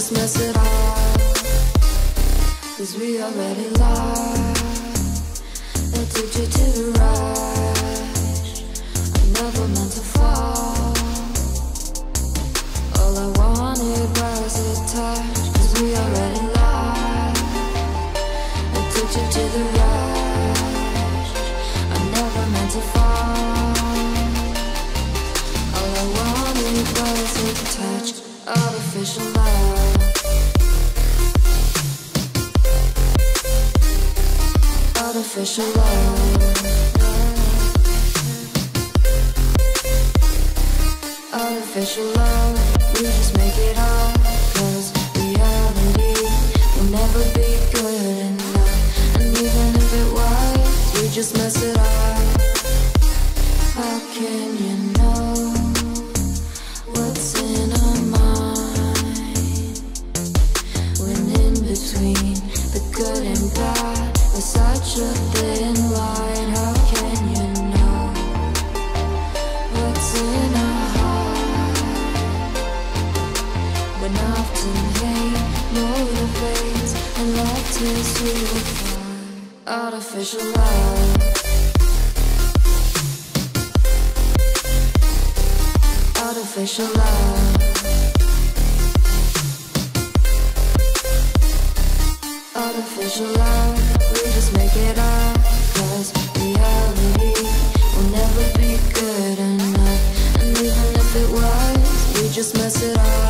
Just mess it up. Cause we already lost. Addicted to the rush. I never meant to fall. Artificial love. Artificial love. Artificial love, we just make it reality will never be good enough. And even if it was, we just mess it up. How can you Artificial love. Artificial love. Artificial love, we just make it up. Cause reality will never be good enough. And even if it was, we just mess it up.